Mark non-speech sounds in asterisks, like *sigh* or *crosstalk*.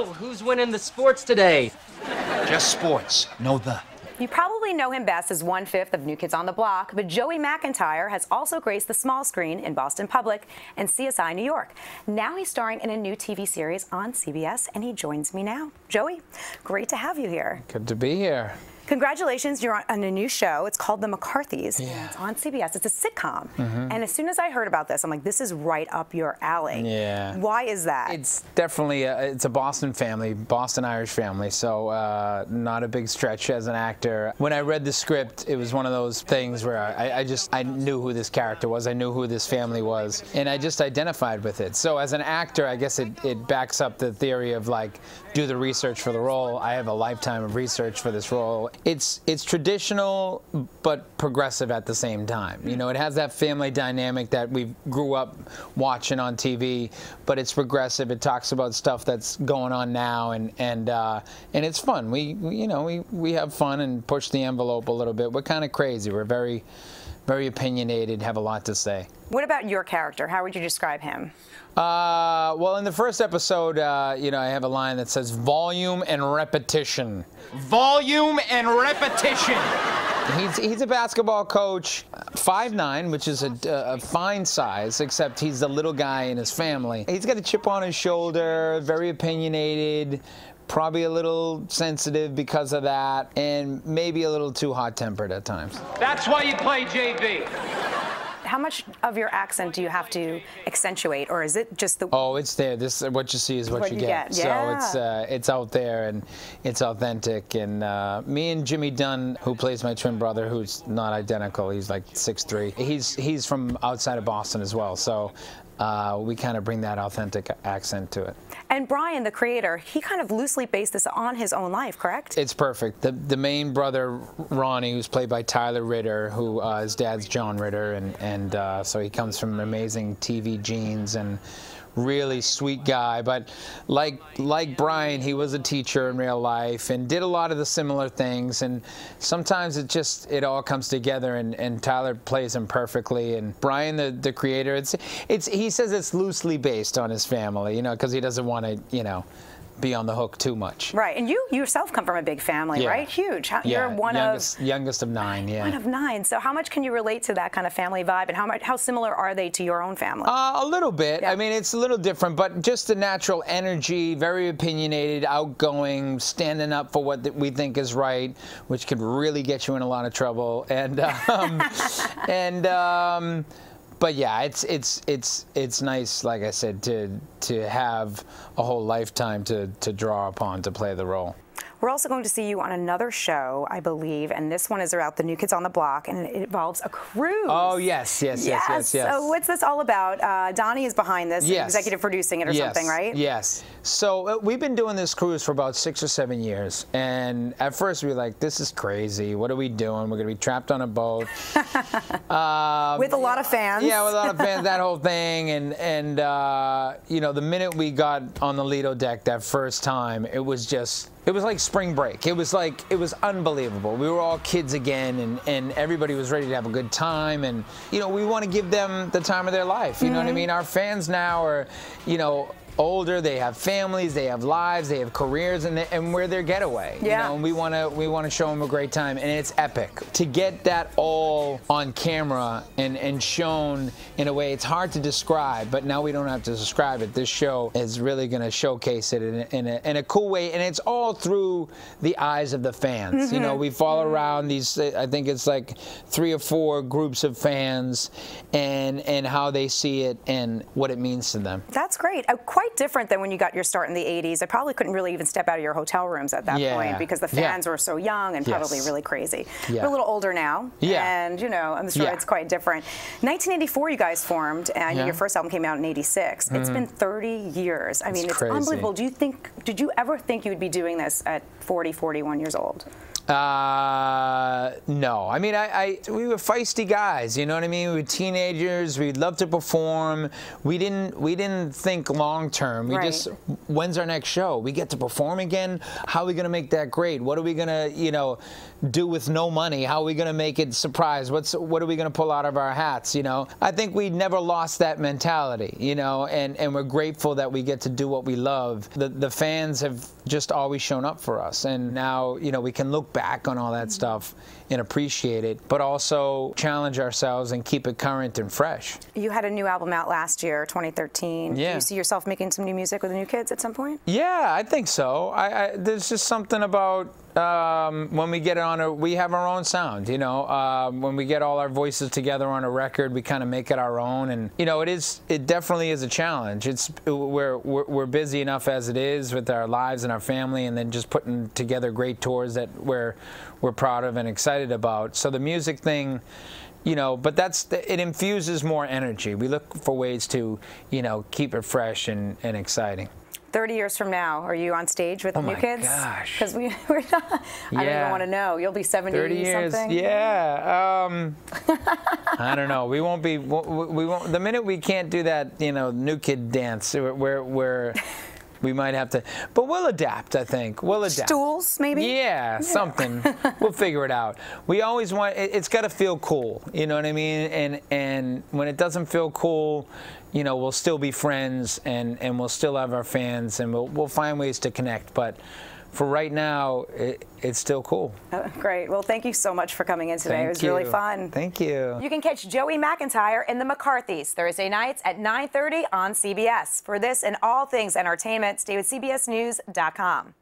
So, who's winning the sports today? Just sports, no the. You probably know him best as one fifth of New Kids on the Block, but Joey McIntyre has also graced the small screen in Boston Public and CSI New York. Now he's starring in a new TV series on CBS, and he joins me now. Joey, great to have you here. Good to be here. Congratulations, you're on a new show. It's called The McCarthys. Yeah. It's on CBS. It's a sitcom. Mm-hmm. And as soon as I heard about this, I'm like, this is right up your alley. Yeah. Why is that? It's definitely a, it's a Boston family, Boston Irish family. So uh, not a big stretch as an actor. When I read the script, it was one of those things where I, I just I knew who this character was. I knew who this family was, and I just identified with it. So as an actor, I guess it, it backs up the theory of like do the research for the role. I have a lifetime of research for this role. It's it's traditional but progressive at the same time. You know, it has that family dynamic that we grew up watching on TV, but it's progressive. It talks about stuff that's going on now, and and uh, and it's fun. We, we you know we we have fun and push the envelope a little bit. We're kind of crazy. We're very very opinionated, have a lot to say. what about your character? How would you describe him? Uh, well, in the first episode, uh, you know, I have a line that says volume and repetition. Volume and repetition. He's, he's a basketball coach, 5'9", which is a, a fine size, except he's the little guy in his family. He's got a chip on his shoulder, very opinionated, probably a little sensitive because of that, and maybe a little too hot-tempered at times. That's why you play JV. How much of your accent do you have to accentuate, or is it just the Oh, it's there. This what you see is what, What you, you get. get, So it's uh, it's out there and it's authentic. And uh, me and Jimmy Dunn, who plays my twin brother, who's not identical, he's like 6'3". He's he's from outside of Boston as well. So. Uh, we kind of bring that authentic accent to it. And Brian, the creator, he kind of loosely based this on his own life, correct? It's perfect. The the main brother Ronnie, who's played by Tyler Ritter, who uh, his dad's John Ritter, and and uh, so he comes from amazing TV genes and really sweet guy. But like like Brian, he was a teacher in real life and did a lot of the similar things. And sometimes it just it all comes together, and, and Tyler plays him perfectly. And Brian, the the creator, it's it's he says it's loosely based on his family, you know, because he doesn't want to, you know. Be on the hook too much. Right. And you yourself come from a big family, Yeah. right? Huge. How, Yeah, You're one youngest, of youngest of nine. Yeah. one of nine. So how much can you relate to that kind of family vibe, and how much how similar are they to your own family? Uh, a little bit. Yeah. I mean, it's a little different, but just the natural energy, very opinionated, outgoing, standing up for what we think is right, which could really get you in a lot of trouble. And *laughs* um, and um, but yeah, it's it's it's it's nice, like I said, to to have a whole lifetime to to draw upon to play the role. We're also going to see you on another show, I believe, and this one is about the New Kids on the Block, and it involves a cruise. Oh yes, yes, yes, yes, yes. So what's this all about? Uh, Donnie is behind this, Yes. executive producing it or yes, something, right? Yes. So uh, we've been doing this cruise for about six or seven years, and at first we were like, "This is crazy. What are we doing? We're gonna be trapped on a boat." *laughs* um, With a lot of fans. yeah, with a lot of fans, that whole thing, and and uh, you know, the minute we got on the Lido deck that first time, it was just. It was like spring break. It was like it was unbelievable. We were all kids again, and, and everybody was ready to have a good time. And you know, we want to give them the time of their life. You know what I mm-hmm. mean? Our fans now are, you know, older. They have families. They have lives. They have careers, and they, and we're their getaway. Yeah. You know, and we want to we want to show them a great time, and it's epic to get that all on camera and and shown in a way it's hard to describe. But now we don't have to describe it. This show is really going to showcase it in a, in a in a cool way, and it's all through the eyes of the fans. You know, we follow around these. I think it's like three or four groups of fans, and and how they see it and what it means to them. That's great. Uh, quite different than when you got your start in the 80s. I probably couldn't really even step out of your hotel rooms at that Yeah. point because the Yeah. fans were so young and probably Yes. really crazy. Yeah. We're a little older now. Yeah. And, you know, I'm sure Yeah. it's quite different. 1984, you guys formed, and Yeah. Mm-hmm. your first album came out in 86. It's been 30 years. I mean, it's crazy. unbelievable. Do you think, did you ever think you would be doing this at 40, 41 years old? Uh, no. I mean, I, I, we were feisty guys. You know what I mean? We were teenagers. We'd love to perform. We didn't we didn't think long term. We Right. just when's our next show? We get to perform again. How are we gonna make that great? What are we gonna you know do with no money? How are we gonna make it surprise? What's what are we gonna pull out of our hats? You know, I think we never lost that mentality. You know, and and we're grateful that we get to do what we love. The the fans have just always shown up for us, and now you know we can look back on all that mm-hmm. stuff and appreciate it, but also challenge ourselves and keep it current and fresh. You had a new album out last year, 2013. Yeah. Do you see yourself making some new music with the new kids at some point? Yeah, I think so. I, I there's just something about um, when we get on a, we have our own sound. You know, um, when we get all our voices together on a record, we kind of make it our own. And you know, it is, it definitely is a challenge. It's we're, we're we're busy enough as it is with our lives and our family, and then just putting together great tours that we're we're proud of and excited about. So the music thing you know, but that's it infuses more energy. We look for ways to, you know, keep it fresh and, and exciting. 30 years from now, are you on stage with Oh new my kids? gosh. Because we, *laughs* we're not, I don't even want to know. You'll be 70 30 years, something. yeah. Um, *laughs* I don't know. We won't be. We we won't. The minute we can't do that, you know, new kid dance, we're, we're *laughs* we might have to. But we'll adapt. I think we'll adapt. Stools, maybe? Yeah, *laughs* something. we'll figure it out. We always want. It, it's got to feel cool. You know what I mean? And and when it doesn't feel cool, you know, we'll still be friends and and we'll still have our fans and we'll we'll find ways to connect. But for right now, it, it's still cool. Oh, great. Well, thank you so much for coming in today. Thank it was you. really fun. Thank you. You can catch Joey McIntyre in the McCarthys Thursday nights at 9:30 on CBS. For this and all things entertainment, stay with CBSNews.com.